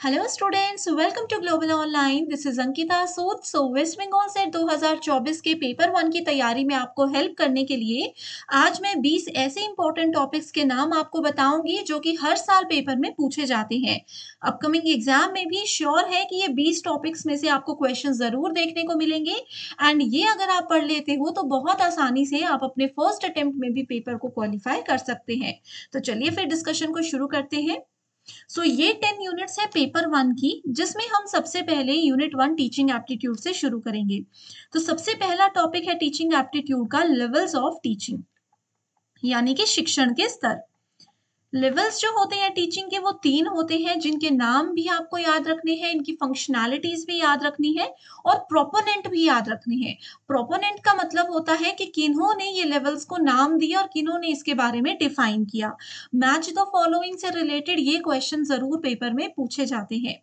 Hello students welcome to global online this is Ankita Sood so West Bengal से 2024 के paper one की तैयारी में आपको हेल्प करने के लिए आज मैं 20 ऐसे इंपॉर्टेंट टॉपिक्स के नाम आपको बताऊँगी जो कि हर साल पेपर में पूछे जाते हैं। अपकमिंग एग्ज़ाम में भी श्योर है कि ये 20 टॉपिक्स में से आपको क्वेश्चन ज़रूर देखने को मिलेंगे। एंड ये अगर आप पढ़ लेते हो तो बहुत आसानी से आप अपने फ़र्स्ट अटेम्प्ट में भी पेपर को क्वालिफाई कर सकते हैं। तो चलिए फिर डिस्कशन को शुरू करते हैं। सो so, ये टेन यूनिट्स है पेपर वन की जिसमें हम सबसे पहले यूनिट वन टीचिंग एप्टीट्यूड से शुरू करेंगे। तो सबसे पहला टॉपिक है टीचिंग एप्टीट्यूड का लेवल्स ऑफ़ टीचिंग यानी कि शिक्षण के स्तर। लेवल्स जो होते हैं टीचिंग के वो तीन होते हैं, जिनके नाम भी आपको याद रखने हैं, इनकी फंक्शनैलिटीज भी याद रखनी है और प्रोपोनेंट भी याद रखने हैं। प्रोपोनेंट का मतलब होता है कि किन्हों ने ये लेवल्स को नाम दिया और किन्हों ने इसके बारे में डिफाइन किया। मैच द फॉलोइंग से रिलेटेड ये क्वेश्चन ज़रूर पेपर में पूछे जाते हैं।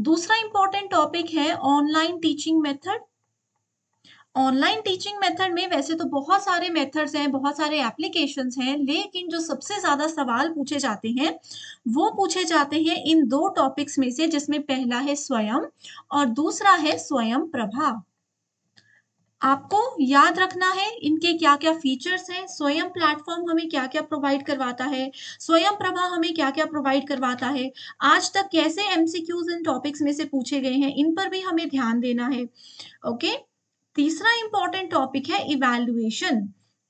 दूसरा इंपॉर्टेंट टॉपिक है online teaching method online teaching method में वैसे तो बहुत सारे मेथड्स हैं, बहुत सारे एप्लीकेशंस हैं, लेकिन जो सबसे ज़्यादा सवाल पूछे जाते हैं, वो पूछे जाते हैं इन दो टॉपिक्स में से, जिसमें पहला है स्वयं और दूसरा है स्वयं प्रभा। आपको याद रखना है, इनके क्या क्या फीचर्स हैं, स्वयं प्लेटफॉर्म हमें क्या क्या प्रोवाइड करवाता है, स्वयं प्रभा हमें क्या क्या प्रोवाइड करवाता है, आज तक कैसे एमसीक्यूज इन टॉपिक्स में से पूछे गए हैं, इन पर भी हमें ध्यान देना है ओके तीसरा इंपॉर्टेंट टॉपिक है इवैल्यूएशन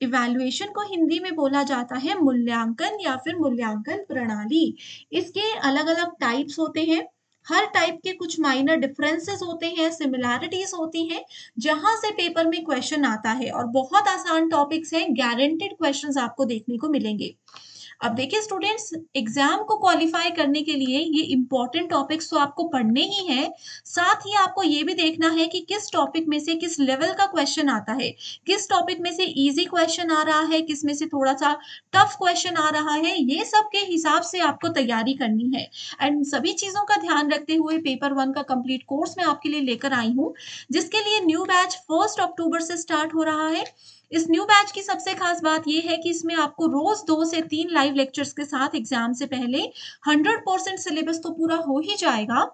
इवैल्यूएशन को हिंदी में बोला जाता है मूल्यांकन या फिर मूल्यांकन प्रणाली. इसके अलग अलग टाइप्स होते हैं. हर टाइप के कुछ माइनर डिफरेंसेस होते हैं सिमिलैरिटीज होती हैं, जहाँ से पेपर में क्वेश्चन आता है और बहुत आसान टॉपिक्स हैं गारंटेड क्वेश्चंस आपको देखने को मिलेंगे. अब देखिए स्टूडेंट्स एग्ज़ाम को क्वालिफाई करने के लिए ये इंपॉर्टेंट टॉपिक्स तो आपको पढ़ने ही है। साथ ही आपको ये भी देखना है कि किस टॉपिक में से किस लेवल का क्वेश्चन आता है। किस टॉपिक में से इजी क्वेश्चन आ रहा है किसमें से थोड़ा सा टफ क्वेश्चन आ रहा है, ये सब के हिसाब से आपको तैयारी करनी है। एंड सभी चीज़ों का ध्यान रखते हुए पेपर वन का कंप्लीट कोर्स मैं आपके लिए लेकर आई हूँ, जिसके लिए न्यू बैच फ़र्स्ट अक्टूबर से स्टार्ट हो रहा है। इस न्यू बैच की सबसे खास बात यह है कि इसमें आपको रोज दो से तीन लाइव लेक्चर्स के साथ एग्ज़ाम से पहले 100 परसेंट सिलेबस तो पूरा हो ही जाएगा।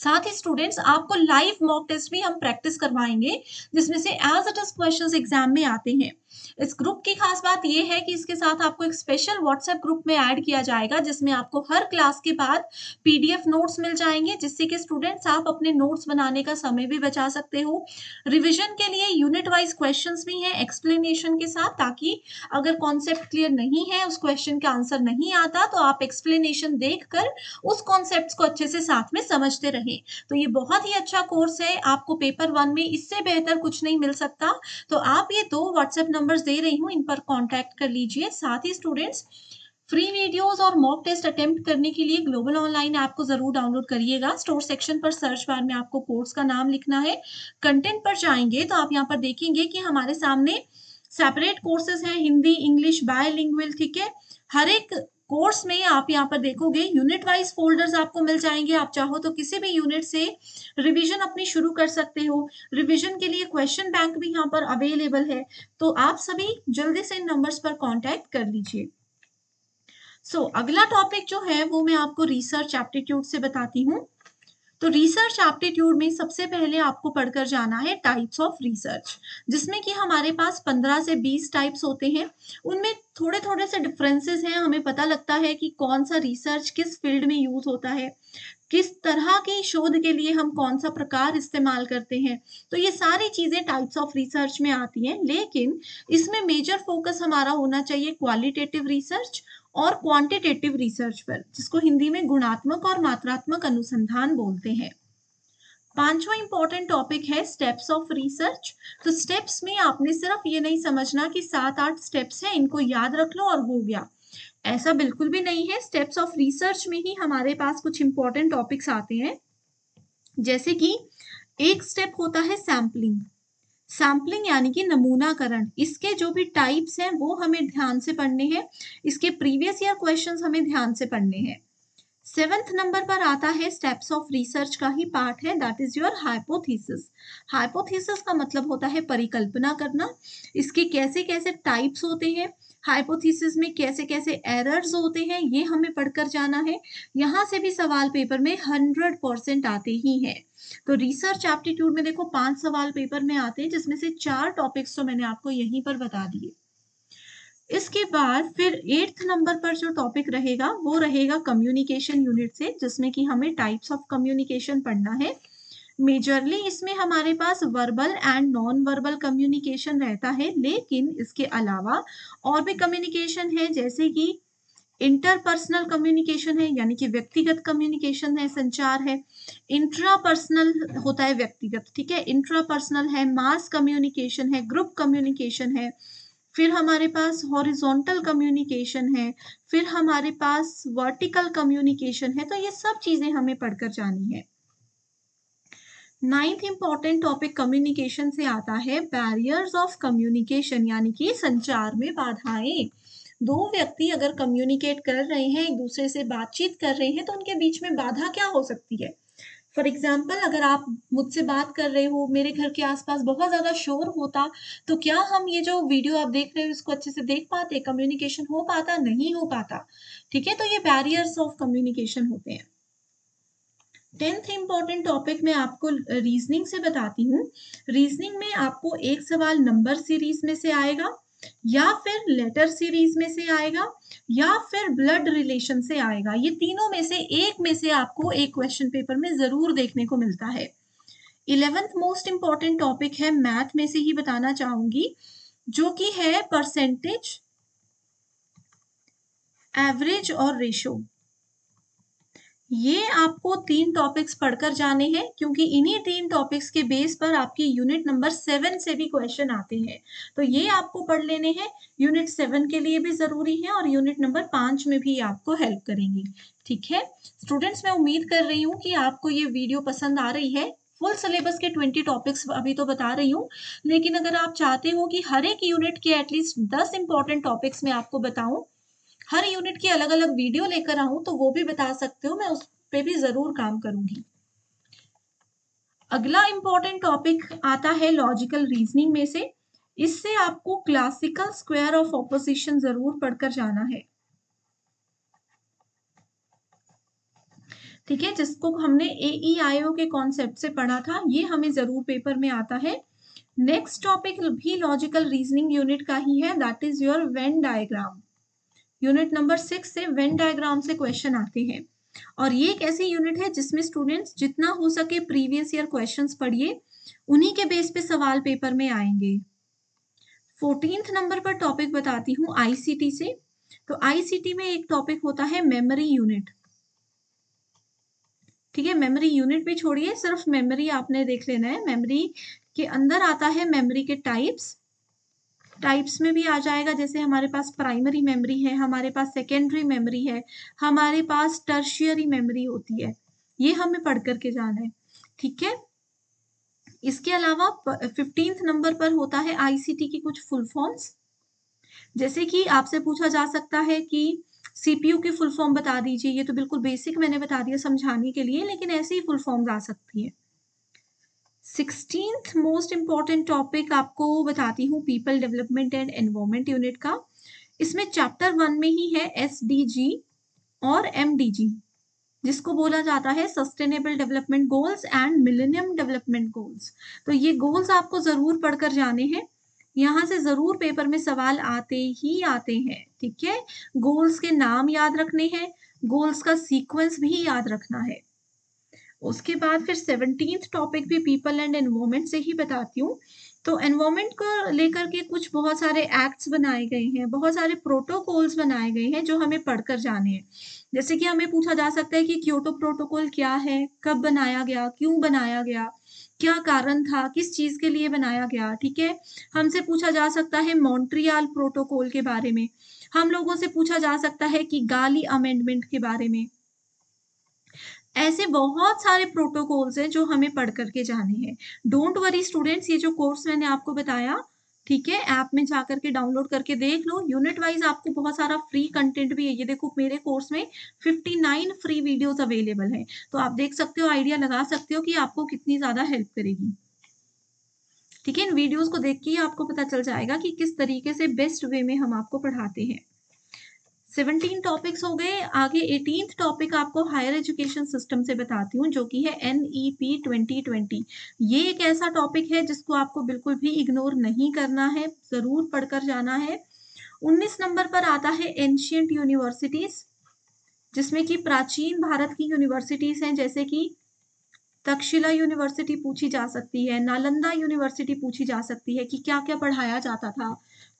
साथ ही स्टूडेंट्स आपको लाइव मॉक टेस्ट भी हम प्रैक्टिस करवाएँगे, जिसमें से as it is questions exam में आते हैं। इस ग्रुप की खास बात यह है कि इसके साथ आपको एक स्पेशल व्हाट्सएप ग्रुप में ऐड किया जाएगा, जिसमें आपको हर क्लास के बाद पीडीएफ नोट्स मिल जाएँगे, जिससे कि स्टूडेंट्स आप अपने नोट्स बनाने का समय भी बचा सकते हो। रिविजन के लिए यूनिट वाइज क्वेश्चन भी हैं एक्सप्लेनेशन के साथ, ताकि अगर कॉन्सेप्ट क्लियर नहीं है, उस क्वेश्चन का आंसर नहीं आता तो आप एक्सप्लेनेशन देख उस कॉन्सेप्ट को अच्छे से साथ में समझते रहे। तो ये बहुत ही अच्छा कोर्स है, आपको पेपर वन में इससे बेहतर कुछ नहीं मिल सकता। तो आप ये दो व्हाट्सएप नंबर्स दे रही हूँ, इन पर कॉन्टैक्ट कर लीजिए। साथ ही स्टूडेंट्स फ्री वीडियोस और मॉक टेस्ट अटेम्प्ट करने के लिए ग्लोबल ऑनलाइन ऐप को ज़रूर डाउनलोड करिएगा। स्टोर सेक्शन पर सर्च बार में आपको कोर्स का नाम लिखना है। कंटेंट पर जाएँगे तो आप यहाँ पर देखेंगे कि हमारे सामने सेपरेट कोर्सेज हैं, हिंदी इंग्लिश बायलिंगुअल ठीक है? हर एक कोर्स में आप यहाँ पर देखोगे यूनिट वाइज फोल्डर्स आपको मिल जाएँगे। आप चाहो तो किसी भी यूनिट से रिवीजन अपनी शुरू कर सकते हो। रिवीजन के लिए क्वेश्चन बैंक भी यहाँ पर अवेलेबल है। तो आप सभी जल्दी से इन नंबर्स पर कांटेक्ट कर लीजिए। सो so, अगला टॉपिक जो है वो मैं आपको रिसर्च एप्टीट्यूड से बताती हूँ। तो रिसर्च एप्टीट्यूड में सबसे पहले आपको पढ़कर जाना है टाइप्स ऑफ़ रिसर्च जिसमें कि हमारे पास 15 से 20 टाइप्स होते हैं। उनमें थोड़े थोड़े से डिफरेंसेस हैं। हमें पता लगता है कि कौन सा रिसर्च किस फ़ील्ड में यूज़ होता है, किस तरह के शोध के लिए हम कौन सा प्रकार इस्तेमाल करते हैं। तो ये सारी चीज़ें टाइप्स ऑफ़ रिसर्च में आती हैं, लेकिन इसमें मेजर फोकस हमारा होना चाहिए क्वालिटेटिव रिसर्च और क्वांटिटेटिव रिसर्च पर, जिसको हिंदी में गुणात्मक और मात्रात्मक अनुसंधान बोलते हैं। पांचवा इंपॉर्टेंट टॉपिक है स्टेप्स ऑफ़ रिसर्च तो स्टेप्स में आपने सिर्फ़ ये नहीं समझना कि सात आठ स्टेप्स हैं, इनको याद रख लो और हो गया। ऐसा बिल्कुल भी नहीं है। स्टेप्स ऑफ़ रिसर्च में ही हमारे पास कुछ इंपॉर्टेंट टॉपिक्स आते हैं। जैसे कि एक स्टेप होता है सैम्पलिंग सैम्पलिंग यानी कि नमूनाकरण, इसके जो भी टाइप्स हैं, वो हमें ध्यान से पढ़ने हैं। इसके प्रीवियस ईयर क्वेश्चंस हमें ध्यान से पढ़ने हैं। सेवेंथ नंबर पर आता है स्टेप्स ऑफ़ रिसर्च का ही पार्ट है that is your hypothesis hypothesis का मतलब होता है परिकल्पना करना। इसके कैसे कैसे टाइप्स होते हैं? हाइपोथेसिस में कैसे कैसे एरर्स होते हैं, ये हमें पढ़कर जाना है। यहाँ से भी सवाल पेपर में हंड्रेड परसेंट आते ही हैं। तो रिसर्च एप्टीट्यूड में देखो, पाँच सवाल पेपर में आते हैं, जिसमें से चार टॉपिक्स तो मैंने आपको यहीं पर बता दिए। इसके बाद फिर एट्थ नंबर पर जो टॉपिक रहेगा, वो रहेगा कम्युनिकेशन यूनिट से, जिसमें कि हमें टाइप्स ऑफ़ कम्युनिकेशन पढ़ना है। मेजरली इसमें हमारे पास verbal and non verbal communication रहता है, लेकिन इसके अलावा और भी कम्युनिकेशन है, जैसे कि इंटरपर्सनल कम्युनिकेशन है, यानी कि व्यक्तिगत कम्युनिकेशन है, संचार है। इंट्रापर्सनल होता है व्यक्तिगत, ठीक है? इंट्रापर्सनल है मास कम्युनिकेशन है ग्रुप कम्युनिकेशन है। फिर हमारे पास हॉरिजॉन्टल कम्युनिकेशन है, फिर हमारे पास वर्टिकल कम्युनिकेशन है तो ये सब चीज़ें हमें पढ़कर जानी है। नाइन्थ इंपॉर्टेंट टॉपिक कम्युनिकेशन से आता है बैरियर्स ऑफ़ कम्युनिकेशन यानी कि संचार में बाधाएँ। दो व्यक्ति अगर कम्युनिकेट कर रहे हैं, एक दूसरे से बातचीत कर रहे हैं तो उनके बीच में बाधा क्या हो सकती है? फॉर एग्ज़ाम्पल अगर आप मुझसे बात कर रहे हो, मेरे घर के आसपास बहुत ज़्यादा शोर होता तो क्या हम ये जो वीडियो आप देख रहे हो, इसको अच्छे से देख पाते? कम्युनिकेशन हो पाता? नहीं हो पाता। ठीक है तो ये बैरियर्स ऑफ़ कम्युनिकेशन होते हैं। टेंथ इंपॉर्टेंट टॉपिक में आपको रीजनिंग से बताती हूँ। रीजनिंग में आपको एक सवाल नंबर सीरीज़ में से आएगा, या फिर लेटर सीरीज़ में से आएगा, या फिर ब्लड रिलेशन से आएगा। ये तीनों में से एक में से आपको एक क्वेश्चन पेपर में ज़रूर देखने को मिलता है। इलेवेंथ मोस्ट इंपॉर्टेंट टॉपिक है मैथ में से ही बताना चाहूँगी, जो कि है परसेंटेज, एवरेज और रेशो। ये आपको तीन टॉपिक्स पढ़कर जाने हैं, क्योंकि इन्हीं तीन टॉपिक्स के बेस पर आपकी यूनिट नंबर सेवन से भी क्वेश्चन आते हैं। तो ये आपको पढ़ लेने हैं यूनिट सेवन के लिए भी ज़रूरी है और यूनिट नंबर पाँच में भी आपको हेल्प करेंगे। ठीक है? स्टूडेंट्स मैं उम्मीद कर रही हूँ कि आपको ये वीडियो पसंद आ रही है। फुल सिलेबस के ट्वेंटी टॉपिक्स अभी तो बता रही हूँ, लेकिन अगर आप चाहते हो कि हर एक यूनिट के एटलीस्ट दस इंपॉर्टेंट टॉपिक्स में आपको बताऊँ हर यूनिट की अलग अलग वीडियो लेकर आऊँ तो वो भी बता सकते हो, मैं उस पर भी ज़रूर काम करूँगी। अगला इंपॉर्टेंट टॉपिक आता है लॉजिकल रीजनिंग में से। इससे आपको क्लासिकल स्क्वायर ऑफ़ ऑपोजिशन ज़रूर पढ़कर जाना है। ठीक है, जिसको हमने ए ओ के कॉन्सेप्ट से पढ़ा था, ये हमें ज़रूर पेपर में आता है। नेक्स्ट टॉपिक भी लॉजिकल रीजनिंग यूनिट का ही है that is your Venn diagram unit number six से वेन डायग्राम से क्वेश्चन आते हैं। और ये एक ऐसी यूनिट है जिसमें स्टूडेंट्स जितना हो सके प्रीवियस ईयर क्वेश्चंस पढ़िए, उन्हीं के बेस पे सवाल पेपर में आएँगे। फोर्टींथ नंबर पर टॉपिक बताती हूँ आईसीटी से। तो आईसीटी में एक टॉपिक होता है मेमोरी यूनिट ठीक है मेमोरी यूनिट भी छोड़िए, सिर्फ़ मेमोरी आपने देख लेना है। मेमोरी के अंदर आता है मेमोरी के टाइप्स टाइप्स में भी आ जाएगा, जैसे हमारे पास प्राइमरी मेमोरी है, हमारे पास सेकेंडरी मेमोरी है, हमारे पास टर्शियरी मेमोरी होती है। ये हमें पढ़ करके जाना है, ठीक है? इसके अलावा फिफ्टींथ नंबर पर होता है आईसीटी की कुछ फुल फॉर्म्स जैसे कि आपसे पूछा जा सकता है कि सीपीयू की फुल फॉर्म बता दीजिए, ये तो बिल्कुल बेसिक मैंने बता दिया समझाने के लिए, लेकिन ऐसे ही फुल फॉर्म्स आ सकती है। सिक्सटींथ मोस्ट इंपॉर्टेंट टॉपिक आपको बताती हूँ people development and environment unit का। इसमें चैप्टर वन में ही है एस डी जी और एम डी जी जिसको बोला जाता है sustainable development goals and millennium development goals तो ये गोल्स आपको ज़रूर पढ़कर जाने हैं। यहाँ से ज़रूर पेपर में सवाल आते ही आते हैं, ठीक है? गोल्स के नाम याद रखने हैं गोल्स का सीक्वेंस भी याद रखना है। उसके बाद फिर सेवनटीन्थ टॉपिक भी पीपल एंड एनवायरमेंट से ही बताती हूँ। तो एनवायरमेंट को लेकर के कुछ बहुत सारे एक्ट्स बनाए गए हैं, बहुत सारे प्रोटोकॉल्स बनाए गए हैं जो हमें पढ़कर जाने हैं। जैसे कि हमें पूछा जा सकता है कि क्योटो प्रोटोकॉल क्या है, कब बनाया गया, क्यों बनाया गया, क्या कारण था, किस चीज़ के लिए बनाया गया, ठीक है? हमसे पूछा जा सकता है मॉन्ट्रियाल प्रोटोकॉल के बारे में। हम लोगों से पूछा जा सकता है कि गाली अमेंडमेंट के बारे में। ऐसे बहुत सारे प्रोटोकॉल्स हैं जो हमें पढ़ करके जाने हैं। डोंट वरी स्टूडेंट्स ये जो कोर्स मैंने आपको बताया, ठीक है ऐप में जा करके डाउनलोड करके देख लो। यूनिट वाइज आपको बहुत सारा फ्री कंटेंट भी है। ये देखो, मेरे कोर्स में 59 फ्री वीडियोस अवेलेबल है। तो आप देख सकते हो आइडिया लगा सकते हो कि आपको कितनी ज़्यादा हेल्प करेगी। ठीक है, इन वीडियोस को देख के आपको पता चल जाएगा कि किस तरीके से बेस्ट वे में हम आपको पढ़ाते हैं। सेवनटीन टॉपिक्स हो गए। आगे एटीन टॉपिक आपको हायर एजुकेशन सिस्टम से बताती हूँ, जो कि है N E P twenty twenty ये एक ऐसा टॉपिक है जिसको आपको बिल्कुल भी इग्नोर नहीं करना है, ज़रूर पढ़कर जाना है। उन्नीस नंबर पर आता है एंशियंट यूनिवर्सिटीज़ जिसमें कि प्राचीन भारत की यूनिवर्सिटीज़ हैं, जैसे कि तक्षशिला यूनिवर्सिटी पूछी जा सकती है, नालंदा यूनिवर्सिटी पूछी जा सकती है कि क्या क्या पढ़ाया जाता था।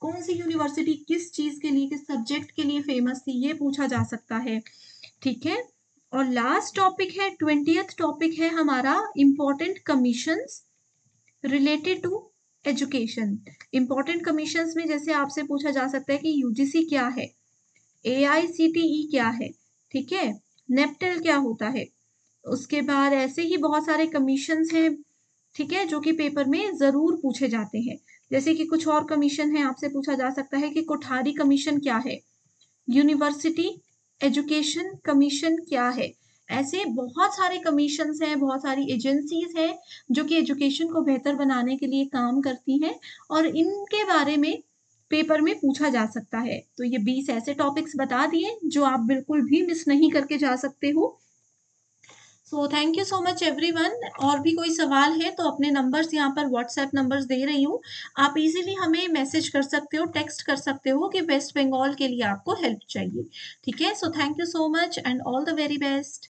कौन सी यूनिवर्सिटी किस चीज़ के लिए, किस सब्जेक्ट के लिए फ़ेमस थी, ये पूछा जा सकता है। ठीक है? और लास्ट टॉपिक है ट्वेंटियथ टॉपिक है हमारा important commission related to education important commission में जैसे आपसे पूछा जा सकता है कि यूजीसी क्या है? एआईसीटीई क्या है? ठीक है? नेप्टल क्या होता है? उसके बाद ऐसे ही बहुत सारे कमीशंस हैं, ठीक है, जो कि पेपर में ज़रूर पूछे जाते हैं। जैसे कि कुछ और कमीशन है, आपसे पूछा जा सकता है कि कोठारी कमीशन क्या है? यूनिवर्सिटी एजुकेशन कमीशन क्या है? ऐसे बहुत सारे कमीशन हैं, बहुत सारी एजेंसीज हैं, जो कि एजुकेशन को बेहतर बनाने के लिए काम करती हैं और इनके बारे में पेपर में पूछा जा सकता है। तो ये बीस ऐसे टॉपिक्स बता दिए, जो आप बिल्कुल भी मिस नहीं करके जा सकते हो। So thank you so much everyone और भी कोई सवाल है तो अपने नंबर्स यहाँ पर व्हाट्सएप नंबर्स दे रही हूँ। आप इजीली हमें मैसेज कर सकते हो टेक्स्ट कर सकते हो कि वेस्ट बंगाल के लिए आपको हेल्प चाहिए। ठीक है? So thank you so much and all the very best